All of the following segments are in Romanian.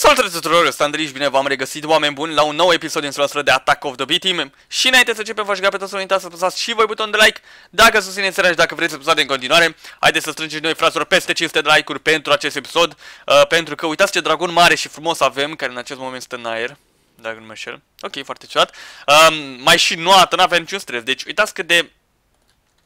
Salutare tuturor, eu sunt Andrei bine v-am regăsit, oameni buni, la un nou episod din noastră de Attack of the B-Team Și înainte să începem, v-aș pe toți să nu uitați să apăsați și voi butonul de like. Dacă susțineți seria și dacă vreți să apăsați în continuare Haideți să strângem noi, fraților, peste 500 de like-uri pentru acest episod uh, Pentru că uitați ce dragon mare și frumos avem, care în acest moment stă în aer Dacă nu mă șel. Ok, foarte ciudat. Uh, Mai și noată, n-avem niciun stres, deci uitați cât de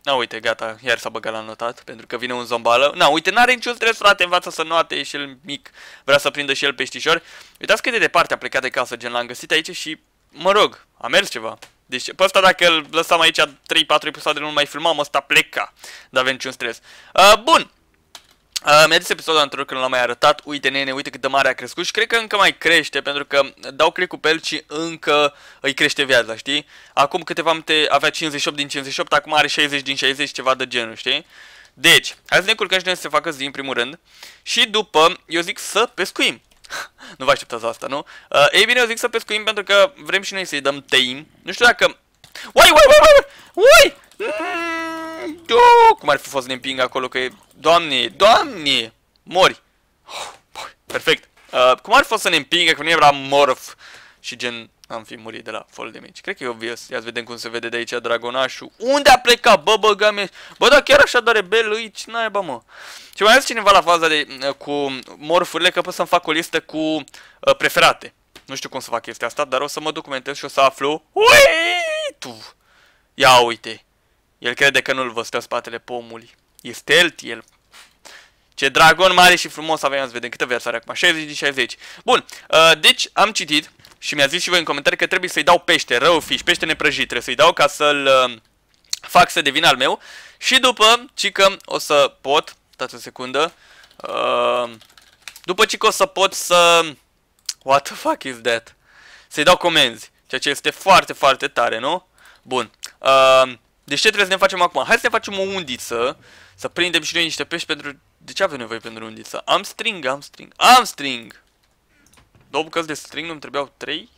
Na, uite, gata, iar s-a băgat la notat, pentru că vine un zombală. Na, uite, n-are niciun stres, frate, învață să noate, e și el mic, vrea să prindă și el peștișori. Uitați cât de departe a plecat de casă, gen, l-am găsit aici și, mă rog, a mers ceva. Deci, pe ăsta dacă îl lăsam aici 3-4 episoade, nu mai filmam, ăsta pleca, n-avem niciun stres. Uh, bun, Uh, mi-a zis episodul anterior când l-am mai arătat, uite nene, uite cât de mare a crescut și cred că încă mai crește pentru că dau click pe el și încă îi crește viața, știi? Acum câteva minute avea 58 din 58, acum are 60 din 60, ceva de genul, știi? Deci, hai să ne culcăm și noi să se facă zi în primul rând și după, eu zic să pescuim. nu vă așteptați asta, nu? Uh, ei bine, eu zic să pescuim pentru că vrem și noi să-i dăm tăim. Nu știu dacă... Uai, uai, uai, uai, uai! Oh, cum ar fi fost să ne împing acolo că e... Doamne, doamne! Mori! Oh, perfect! Uh, cum ar fi fost să ne împingă că nu era morf și gen am fi murit de la fall damage. Cred că e obvious. Ia să vedem cum se vede de aici dragonașul. Unde a plecat? Bă, bă, game. Bă, da, chiar așa de rebel aici, naiba, mă. Și mai a zis cineva la faza de, uh, cu morfurile că pot să-mi fac o listă cu uh, preferate. Nu știu cum să fac chestia asta, dar o să mă documentez și o să aflu. Ui, tu! Ia uite. El crede că nu-l vă stă spatele pomului. E stealth, el. Ce dragon mare și frumos aveam să vedem câte viață are acum. 60 din 60. Bun, uh, deci am citit și mi-a zis și voi în comentarii că trebuie să-i dau pește, rău fiș, pește neprăjit. Trebuie să-i dau ca să-l uh, fac să devină al meu. Și după, cică, o să pot, dați o secundă, uh, după cică o să pot să... What the fuck is that? Să-i dau comenzi, ceea ce este foarte, foarte tare, nu? Bun. Uh, deci ce trebuie să ne facem acum? Hai să ne facem o undiță, să prindem și noi niște pești pentru... De ce avem nevoie pentru undiță? Am string, am string, am string! Două bucăți de string, nu-mi trebuiau trei?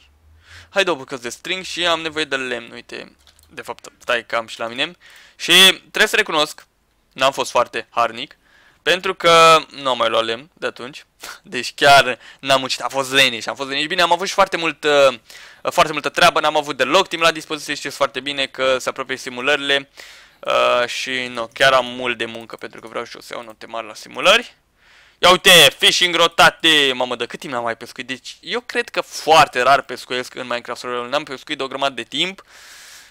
Hai două bucăți de string și am nevoie de lemn, uite. De fapt, stai că am și la mine. Și trebuie să recunosc, n-am fost foarte harnic, pentru că nu am mai luat lemn de atunci. Deci chiar n-am muncit, a fost leniș, am fost leniș. Bine, am avut și foarte, mult, uh, foarte multă treabă, n-am avut deloc timp la dispoziție, știți foarte bine că se apropie simulările. Uh, și nu, chiar am mult de muncă pentru că vreau și eu să iau note mari la simulări. Ia uite, fishing rotate! Mamă, de cât timp n-am mai pescuit? Deci eu cred că foarte rar pescuiesc în Minecraft Survival. N-am pescuit de o grămadă de timp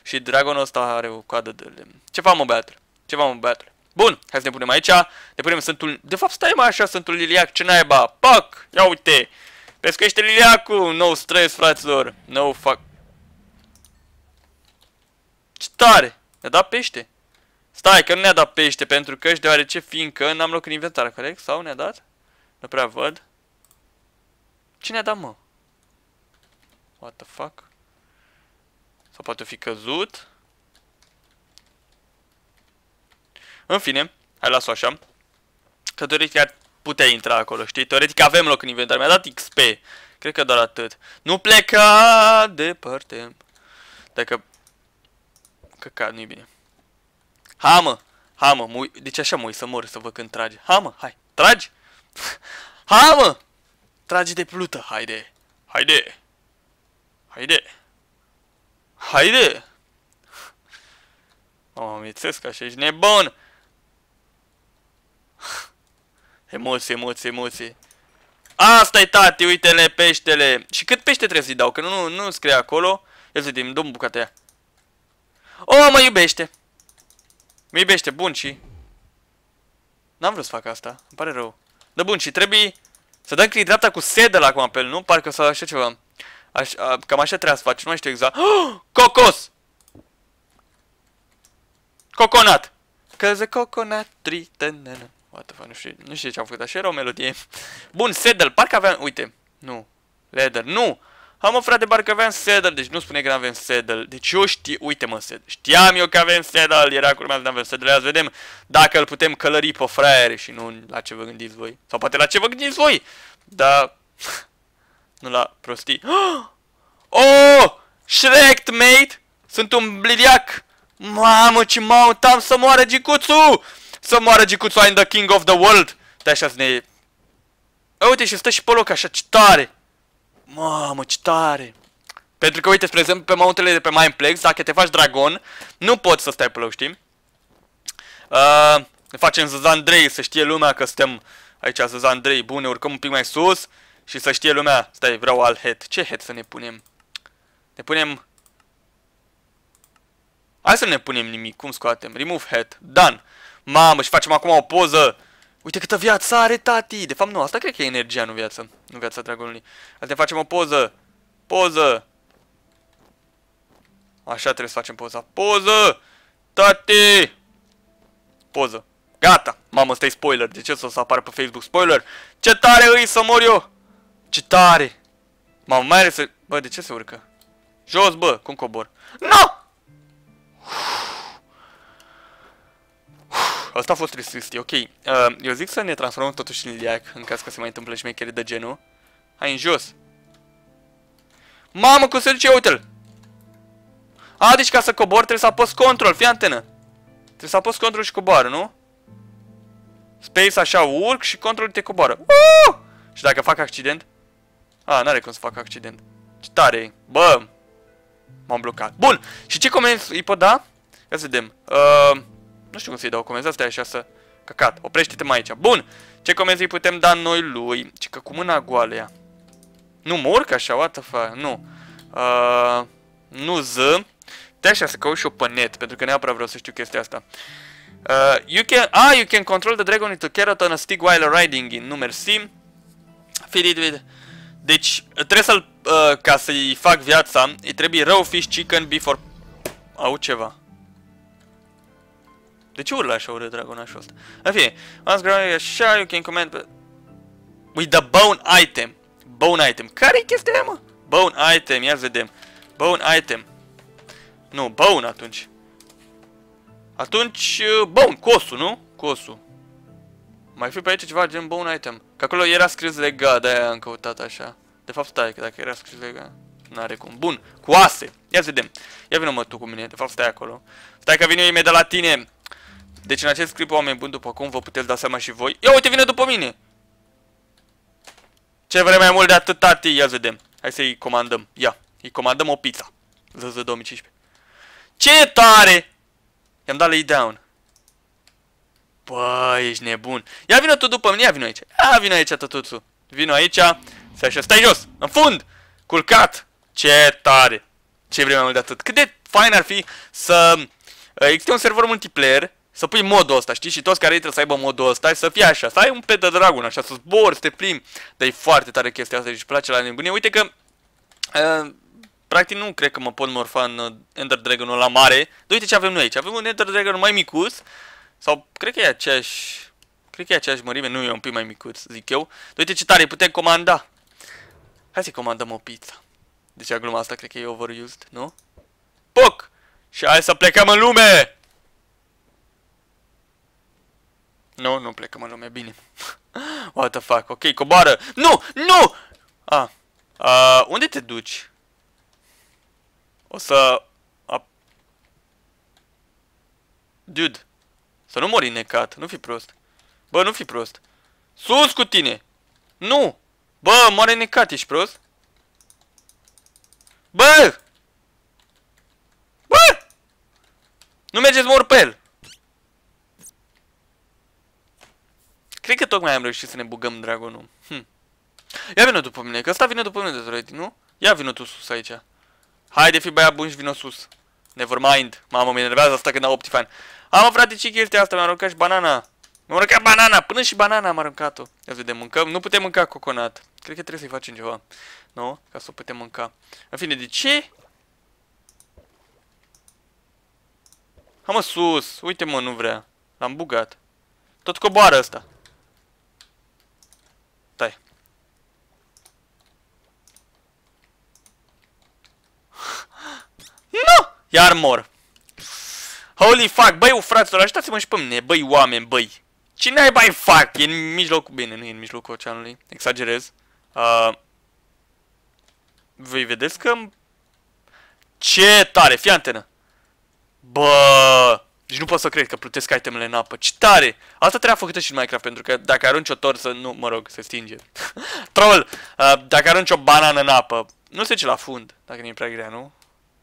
și dragonul ăsta are o coadă de lemn. Ce fac mă, băiatul? Ce fac mă, băiatul? Bun, hai să ne punem aici. Ne punem sântul... De fapt, stai mai așa, sântul liliac, ce naiba. Pac! Ia uite! Pescuiește liliacul! No stres, fraților! No fuck... Ce tare! Ne-a dat pește. Stai, că nu ne-a dat pește pentru că și deoarece fiindcă n-am loc în inventar, corect? Sau ne-a dat? Nu prea văd. Ce ne-a dat, mă? What the fuck? Sau poate fi căzut? În fine, hai las-o așa. Că teoretic ar putea intra acolo, știi? Teoretic avem loc în inventar. Mi-a dat XP. Cred că doar atât. Nu pleca departe. Dacă... Căcat, nu-i bine. Ha, mă! Ha, mă! Mui... Deci așa mă să mor să văd când trage. Ha, mă! Hai! Tragi! ha, mă! Trage de plută! Haide! Haide! Haide! Haide! Mă mițesc așa, ești nebun! Emoție, emoție, emoție. asta e tati, uite-le peștele. Și cât pește trebuie să-i dau? Că nu, nu, nu scrie acolo. Ia să vedem, dăm bucata aia. O, mă iubește. Mă iubește, bun și... N-am vrut să fac asta, îmi pare rău. Da bun, și trebuie să dăm click dreapta cu sedă acum pe el, nu? Parcă să așa ceva. Aș, a, cam așa trebuie să faci, nu mai știu exact. Oh, cocos! Coconut! Cause a coconut tree, What the fuck, nu știu, nu știu ce am făcut, așa era o melodie. Bun, saddle, parcă aveam, uite, nu, leather, nu! Ha mă frate, parcă aveam saddle, deci nu spune că nu avem saddle. Deci eu știu, uite mă saddle, știam eu că avem saddle, era cu urmează să avem saddle, să vedem dacă îl putem călări pe fraiere și nu la ce vă gândiți voi. Sau poate la ce vă gândiți voi, dar nu la prostii. Oh! Shrek, mate! Sunt un blidiac! Mamă, ce mă am să moară Gicuțu! Să moară Gicuțu, I'm the king of the world! De așa să ne... A, uite și stă și pe loc așa, ce tare! Mamă, ce tare! Pentru că, uite, spre exemplu, pe mountele de pe Mindplex, dacă te faci dragon, nu poți să stai pe loc, știi? Uh, ne facem Zandrei, să știe lumea că suntem aici Zandrei. Bun, ne urcăm un pic mai sus și să știe lumea. Stai, vreau alt head. Ce head să ne punem? Ne punem... Hai să nu ne punem nimic. Cum scoatem? Remove head. Done. Mamă, și facem acum o poză. Uite câtă viață are, tati. De fapt, nu. Asta cred că e energia, nu viață. Nu viața dragonului. Hai facem o poză. Poză. Așa trebuie să facem poza. Poză! Tati! Poză. Gata. Mamă, stai spoiler. De ce să o să apară pe Facebook spoiler? Ce tare îi să mor eu! Ce tare! Mamă, mai are să... Bă, de ce se urcă? Jos, bă, cum cobor? No! Asta a fost resist, ok. Uh, eu zic să ne transformăm totuși în iliac, în caz că se mai întâmplă șmecherii de genul. Hai în jos. Mamă, cum se duce, uite-l! A, deci ca să cobor trebuie să apăs control, fii antenă. Trebuie să apăs control și coboară, nu? Space așa urc și control te coboară. Uh! Și dacă fac accident? A, n-are cum să fac accident. Ce tare e. Bă, m-am blocat. Bun, și ce comenzi îi pot da? Ia să vedem. Uh, nu știu cum să-i dau comenzi, asta e așa să... Căcat, oprește-te mai aici. Bun, ce comenzi îi putem da noi lui? Ce că cu mâna goală ea. Nu mă urc așa, what the fuck? Nu. Uh, nu z. De așa să caut și eu pe net, pentru că neapărat vreau să știu chestia asta. Uh, you can, ah, you can control the dragon into carrot on a stick while riding in. Nu mersi. Feed it with... Deci, trebuie să-l, uh, ca să-i fac viața, îi trebuie raw fish chicken before... Au ceva. De ce urlă așa urât dragonașul ăsta? În fine, once ground așa, you can command... With the bone item. Bone item. Care e chestia mă? Bone item, ia vedem. Bone item. Nu, bone atunci. Atunci, uh, bone, cosul, nu? Cosul. Mai fi pe aici ceva gen bone item. Că acolo era scris legat, de-aia am căutat așa. De fapt, stai, că dacă era scris legat, n-are cum. Bun, cu ase. Ia să vedem. Ia vină mă tu cu mine, de fapt stai acolo. Stai că vine eu imediat la tine. Deci în acest clip, oameni buni, după cum vă puteți da seama și voi. Ia uite, vine după mine. Ce vrei mai mult de atât, tati? Ia să vedem. Hai să-i comandăm. Ia, îi comandăm o pizza. ZZ 2015. Ce tare! I-am dat lay down. Bă, ești nebun. Ia vină tu după mine, ia vină aici. Ia vină aici, tătuțu. Vină aici. Stai așa, stai jos, în fund. Culcat. Ce tare. Ce vrei mai mult de atât. Cât de fain ar fi să uh, existe un server multiplayer să pui modul ăsta, știi? Și toți care trebuie să aibă modul ăsta să fie așa, să ai un pet de dragon, așa, să zbori, să te plimbi. Dar e foarte tare chestia asta și își place la nebunie. Uite că uh, Practic nu cred că mă pot morfa în uh, Ender Dragon-ul la mare. Dar uite ce avem noi aici. Avem un Ender Dragon mai micuț. Sau cred că e aceeași... Cred că e aceeași mărime. Nu, e un pic mai micuț, zic eu. Dar uite ce tare, putem comanda. Hai să comandăm o pizza. Deci gluma asta cred că e overused, nu? Puc! Și hai să plecăm în lume! Nu, nu plecăm în lume, bine. What the fuck, ok, coboară! Nu! Nu! Ah. Uh, unde te duci? O să... A... Dude. Să nu mori necat. Nu fi prost. Bă, nu fi prost. Sus cu tine! Nu! Bă, moare necat, ești prost? Bă! Bă! Nu mergeți mor pe el! Cred că tocmai am reușit să ne bugăm dragonul. Hm. Ia vină după mine, că ăsta vine după mine de nu? Ia vină tu sus aici. Haide, fi băiat bun și vină sus. Nevermind. Mamă, mă enervează asta când au Optifine. Am frate, ce chestia asta? Mi-a aruncat și banana. Mi-a aruncat banana. Până și banana am aruncat-o. Ia vedem, mâncăm. Nu putem mânca coconat. Cred că trebuie să-i facem ceva. Nu? Ca să o putem mânca. În fine, de ce? Ha mă sus. Uite mă, nu vrea. L-am bugat. Tot coboară ăsta. Stai. Nu! Iar mor. Holy fuck, băi, fraților, ajutați-mă și pe mine, băi, oameni, băi. Cine ai bai fac? E în mijlocul, bine, nu e în mijlocul oceanului, exagerez. Uh, voi vedeți că... Ce tare, fii antenă. Bă, Deci nu pot să cred că plutesc itemele în apă. Ce tare! Asta trebuia făcută și în Minecraft, pentru că dacă arunci o torsă, nu, mă rog, se stinge. Troll! Uh, dacă arunci o banană în apă, nu se ce la fund, dacă nu e prea grea, nu?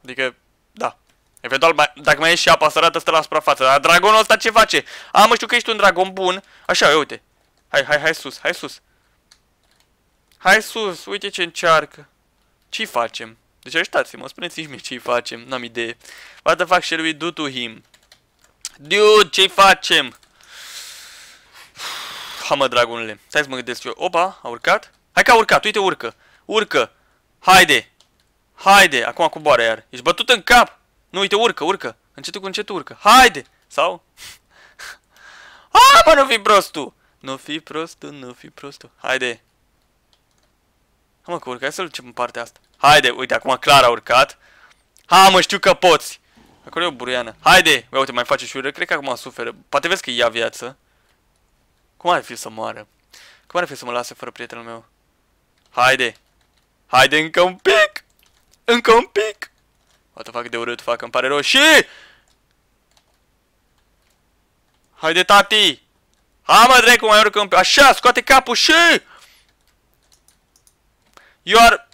Adică, da. Eventual, mai, dacă mai e și apa sărată, stă la suprafață. Dar dragonul ăsta ce face? A, mă știu că ești un dragon bun. Așa, uite. Hai, hai, hai sus, hai sus. Hai sus, uite ce încearcă. Ce-i facem? Deci ajutați-mă, spuneți-mi mie ce-i facem, n-am idee. What the fuck shall we do to him? Dude, ce-i facem? Ha mă, dragunule. Stai să mă gândesc eu. Opa, a urcat? Hai că a urcat, uite urcă. Urcă. Haide. Haide, acum coboară iar. Ești bătut în cap. Nu, uite, urcă, urcă. Încetul cu încetul urcă. Haide. Sau? Ha, bă, nu fi prostul. Nu fi prostul, nu fi prostul. Haide. Ha, mă, că urcă. Hai să-l în partea asta. Haide, uite, acum clar a urcat. Ha, mă, știu că poți. Acolo e o buruiană. Haide! Uite, uite, mai face și ură. Cred că acum suferă. Poate vezi că ia viață. Cum ar fi să moară? Cum ar fi să mă lase fără prietenul meu? Haide! Haide încă un pic! Încă un pic! What the fuck de urât fac, îmi pare rău. Și... Haide, tati! Ha, mă, dracu, mai urcă un pic. Așa, scoate capul și... You are...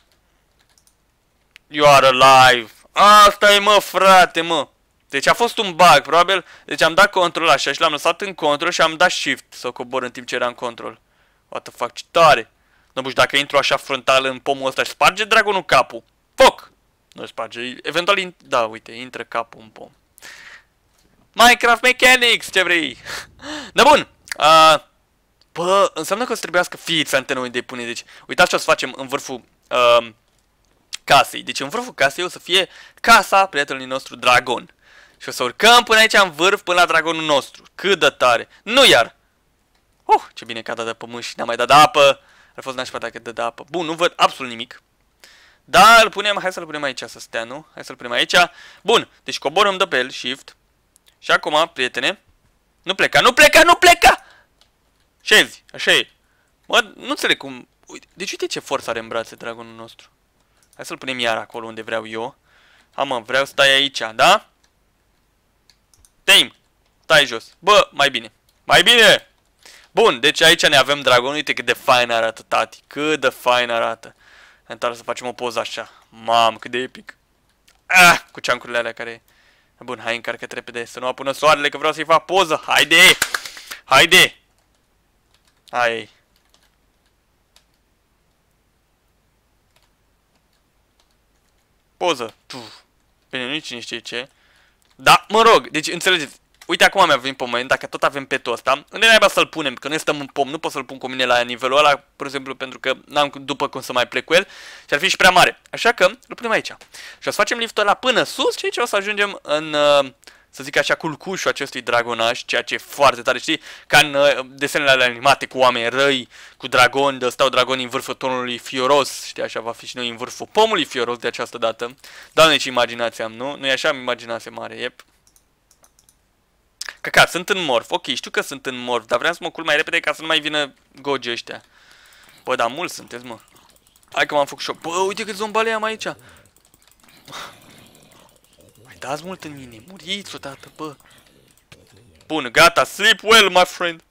You are alive. Asta e, mă, frate, mă. Deci a fost un bug, probabil. Deci am dat control așa și l-am lăsat în control și am dat shift să cobor în timp ce era în control. What the fuck, ce tare. Nu știu, dacă intru așa frontal în pomul ăsta și sparge dragonul capul. Foc! Nu sparge, eventual, da, uite, intră capul în pom. Minecraft Mechanics, ce vrei? da, bun. Uh, bă, înseamnă că o să trebuiască fiți antenul de pune. Deci, uitați ce o să facem în vârful uh, casei. Deci în vârful casei o să fie casa prietenului nostru Dragon. Și o să urcăm până aici în vârf, până la dragonul nostru. Cât de tare. Nu iar. Uh, ce bine că a dat de pământ și n-a mai dat de apă. Ar fost nașpa dacă dă de apă. Bun, nu văd absolut nimic. Dar îl punem, hai să-l punem aici să stea, nu? Hai să-l punem aici. Bun, deci coborăm de pe el, shift. Și acum, prietene, nu pleca, nu pleca, nu pleca! Șezi, așa e. Mă, nu înțeleg cum... Uite, deci uite ce forță are în brațe dragonul nostru. Hai să-l punem iar acolo unde vreau eu. Ha mă, vreau să stai aici, da? Tame, stai jos. Bă, mai bine. Mai bine! Bun, deci aici ne avem dragon. Uite cât de fain arată, tati. Cât de fain arată. Ne să facem o poză așa. Mam, cât de epic. Ah, cu ceancurile alea care... Bun, hai încarcă repede să nu apună soarele că vreau să-i fac poză. Haide! Haide! Hai. Poză. Puf. Bine, nu cine știe ce. Da, mă rog, deci înțelegeți. Uite, acum am venit moment, dacă tot avem petul ăsta, unde naiba să-l punem? Că noi stăm în pom, nu pot să-l pun cu mine la nivelul ăla, pur și simplu pentru că n-am după cum să mai plec cu el și ar fi și prea mare. Așa că îl punem aici. Și o să facem liftul ăla până sus și aici o să ajungem în, uh, să zic așa, culcușul acestui dragonaș, ceea ce e foarte tare, știi? Ca în uh, desenele alea animate cu oameni răi, cu dragoni, de stau dragoni în vârful tonului fioros, știi, așa va fi și noi în vârful pomului fioros de această dată. Doamne, ce imaginație am, nu? Nu e așa, am imaginație mare, yep. Căcat, sunt în morf. Ok, știu că sunt în morf, dar vreau să mă culc mai repede ca să nu mai vină gogi ăștia. Bă, dar mulți sunteți, mă. Hai că m-am făcut și Bă, uite cât zombale am aici. Mai dați mult în mine. Muriți odată, bă. Bun, gata. Sleep well, my friend.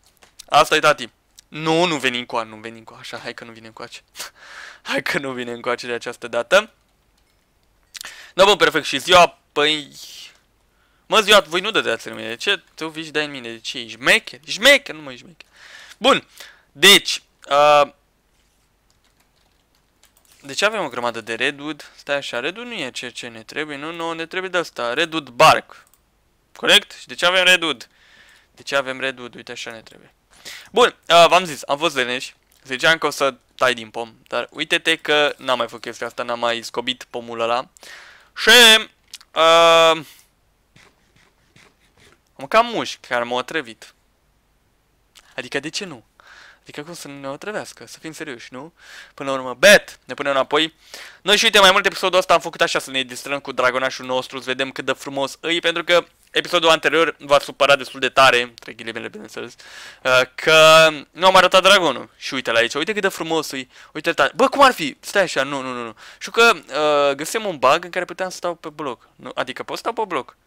asta e tati. Nu, nu veni cu nu veni cu Așa, hai că nu vine încoace. hai că nu vine încoace de această dată. Da, bă, perfect. Și ziua, păi... Mă, ziua, voi nu dădeați în mine. De ce tu vii și dai în mine? De ce? Ești mecher? Ești mecher? Nu mă, ești mecher. Bun. Deci, uh, deci avem o grămadă de redwood. Stai așa, redwood nu e ceea ce ne trebuie, nu? Nu, ne trebuie de asta. Redwood bark. Corect? Și de ce avem redwood? De ce avem redwood? Uite, așa ne trebuie. Bun, uh, v-am zis, am fost leneși. Ziceam că o să tai din pom, dar uite-te că n-am mai făcut chestia asta, n-am mai scobit pomul ăla. Și... Uh, am cam mușchi care m-au otrăvit. Adică de ce nu? Adică cum să ne otrăvească, să fim serioși, nu? Până la urmă, bet, ne punem înapoi. Noi și uite, mai mult episodul ăsta am făcut așa să ne distrăm cu dragonașul nostru, să vedem cât de frumos îi, pentru că episodul anterior v-a supărat destul de tare, între ghilimele, bineînțeles, uh, că nu am arătat dragonul. Și uite la aici, uite cât de frumos îi, uite tare. Bă, cum ar fi? Stai așa, nu, nu, nu, nu. Și că uh, găsim un bug în care puteam să stau pe bloc. Nu? Adică pot să stau pe bloc.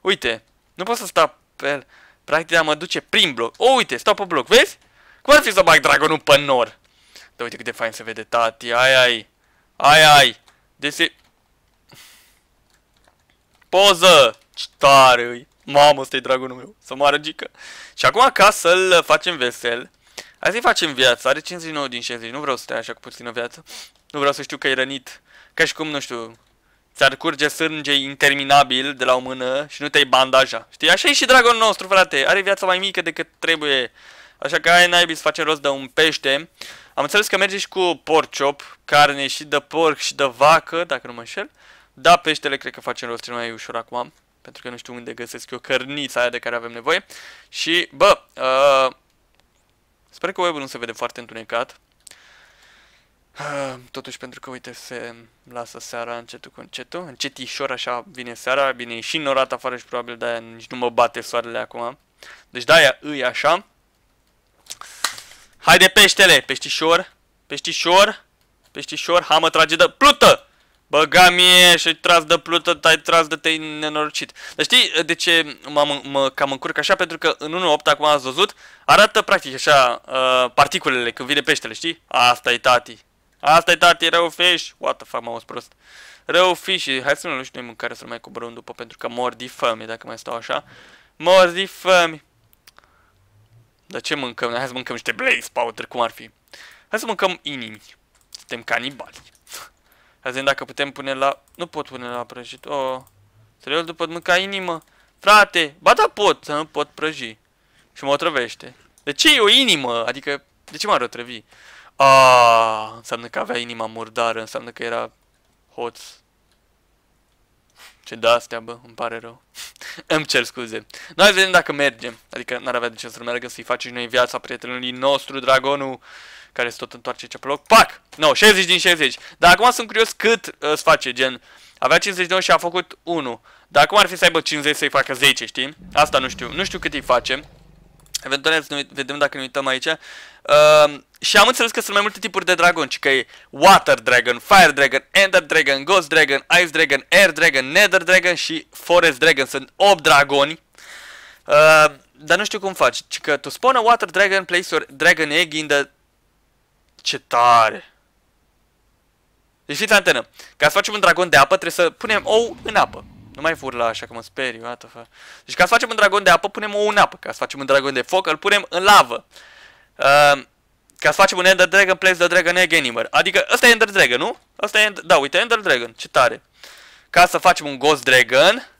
Uite, Nu pot să stau pe el. Practic mă duce prin bloc. O, uite, stau pe bloc, vezi? Cum ar fi să bag dragonul pe nor? Da, uite cât de fain se vede, tati, ai, ai. Ai, ai. Desi... Poză! Ce tare îi. Mamă, ăsta e dragonul meu. Să moară gică. Și acum, ca să-l facem vesel, hai să-i facem viață. Are 59 din 60. Nu vreau să stai așa cu puțină viață. Nu vreau să știu că e rănit. Ca și cum, nu știu, ți-ar curge sânge interminabil de la o mână și nu te-ai bandaja. Știi? Așa e și dragonul nostru, frate. Are viața mai mică decât trebuie. Așa că ai naibii să facem rost de un pește. Am înțeles că merge și cu porciop, carne și de porc și de vacă, dacă nu mă înșel. Da, peștele cred că facem rost cel mai ușor acum. Pentru că nu știu unde găsesc eu cărnița aia de care avem nevoie. Și, bă, uh, sper că web nu se vede foarte întunecat. Uh, totuși pentru că, uite, se lasă seara încetul cu încetul. Încetișor așa vine seara, bine, e și norat afară și probabil de-aia nici nu mă bate soarele acum. Deci de-aia îi așa. Haide peștele, peștișor, peștișor, peștișor, ha mă trage de plută! Băga mie și tras de plută, ai tras de te-ai nenorocit. Dar știi de ce mă, mă cam încurc așa? Pentru că în 1.8, acum ați văzut, arată practic așa uh, particulele când vine peștele, știi? Asta e tati. Asta e tati, rău fish. What the fuck, m-am prost. Rău fish. Hai să nu luăm și noi mâncare să mai coborâm după, pentru că mor de fame, dacă mai stau așa. Mor de fame. Dar ce mâncăm? Hai să mâncăm niște blaze powder, cum ar fi. Hai să mâncăm inimi. Suntem canibali. Hai să vedem dacă putem pune la... Nu pot pune la prăjit. Oh. Serios, nu pot mânca inimă? Frate, ba da pot, să nu pot prăji. Și mă otrăvește. De ce e o inimă? Adică, de ce m-ar otrăvi? Ah, înseamnă că avea inima murdară, înseamnă că era hoț. Ce da astea, bă, îmi pare rău. Îmi cer scuze. Noi vedem dacă mergem. Adică n-ar avea de ce să meargă să-i facem noi viața prietenului nostru, dragonul, care se tot întoarce ce pe loc. Pac! No, 60 din 60. Dar acum sunt curios cât uh, îți face, gen... Avea 59 și a făcut 1. Dar acum ar fi să aibă 50 să-i facă 10, știi? Asta nu știu. Nu știu cât îi face. Eventual să vedem dacă ne uităm aici. Uh, și am înțeles că sunt mai multe tipuri de dragon, ci că e Water Dragon, Fire Dragon, Ender Dragon, Ghost Dragon, Ice Dragon, Air Dragon, Nether Dragon și Forest Dragon. Sunt 8 dragoni. Uh, dar nu știu cum faci. Ci că tu spawn a Water Dragon, place your Dragon Egg in the... Ce tare! Deci fiți antenă. Ca să facem un dragon de apă, trebuie să punem ou în apă. Nu mai furla așa că mă speriu, what Deci ca să facem un dragon de apă, punem ou în apă. Ca să facem un dragon de foc, îl punem în lavă. Uh, ca să facem un Ender Dragon, place the Dragon Egg anywhere. Adică ăsta e Ender Dragon, nu? Ăsta e, da, uite, Ender Dragon, ce tare. Ca să facem un Ghost Dragon,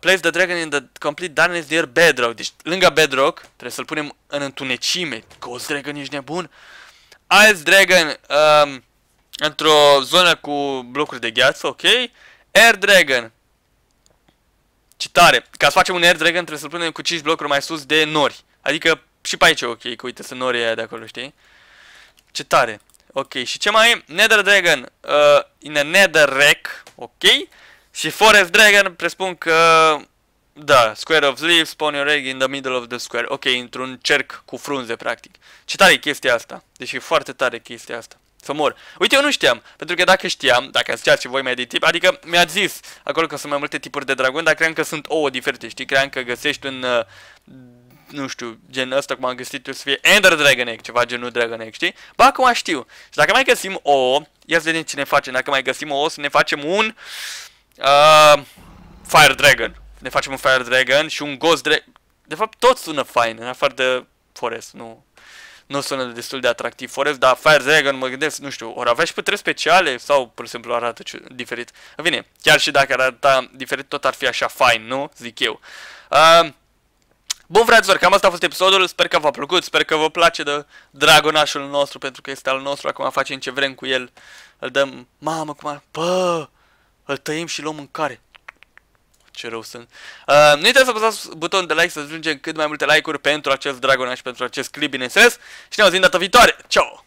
place the Dragon in the complete darkness near Bedrock. Deci lângă Bedrock trebuie să-l punem în întunecime. Ghost Dragon, ești nebun? Ice Dragon, um, într-o zonă cu blocuri de gheață, ok. Air Dragon. Ce tare. Ca să facem un Air Dragon trebuie să-l punem cu 5 blocuri mai sus de nori. Adică și pe aici e ok, că uite, sunt norii aia de acolo, știi? Ce tare. Ok, și ce mai e? Nether Dragon uh, in a Nether Wreck, ok? Și Forest Dragon, presupun că... Da, Square of Leaves, spawn your egg in the middle of the square. Ok, într-un cerc cu frunze, practic. Ce tare e chestia asta. Deci e foarte tare chestia asta. Să mor. Uite, eu nu știam. Pentru că dacă știam, dacă ați știați și voi mai de tip, adică mi-ați zis acolo că sunt mai multe tipuri de dragon, dar cream că sunt ouă diferite, știi? Cream că găsești un... Uh, nu știu, gen ăsta cum am găsit eu să fie Ender Dragon Egg, ceva genul Dragon Egg, știi? Ba, acum știu. Și dacă mai găsim o, ia să vedem ce ne facem. Dacă mai găsim o, o să ne facem un uh, Fire Dragon. Ne facem un Fire Dragon și un Ghost Dragon. De fapt, tot sună fain, în afară de Forest, nu nu sună destul de atractiv Forest, dar Fire Dragon mă gândesc, nu știu, ori avea și puteri speciale sau pur și simplu arată diferit. Bine, chiar și dacă arăta diferit, tot ar fi așa fain, nu? Zic eu. Uh, Bun, fraților, cam asta a fost episodul, sper că v-a plăcut, sper că vă place de dragonașul nostru, pentru că este al nostru, acum facem ce vrem cu el. Îl dăm, mamă, cum ar, bă, îl tăiem și luăm mâncare. Ce rău sunt. Uh, nu uitați să apăsați butonul de like să ajungem cât mai multe like-uri pentru acest dragonaș, pentru acest clip, bineînțeles. Și ne auzim data viitoare. Ciao!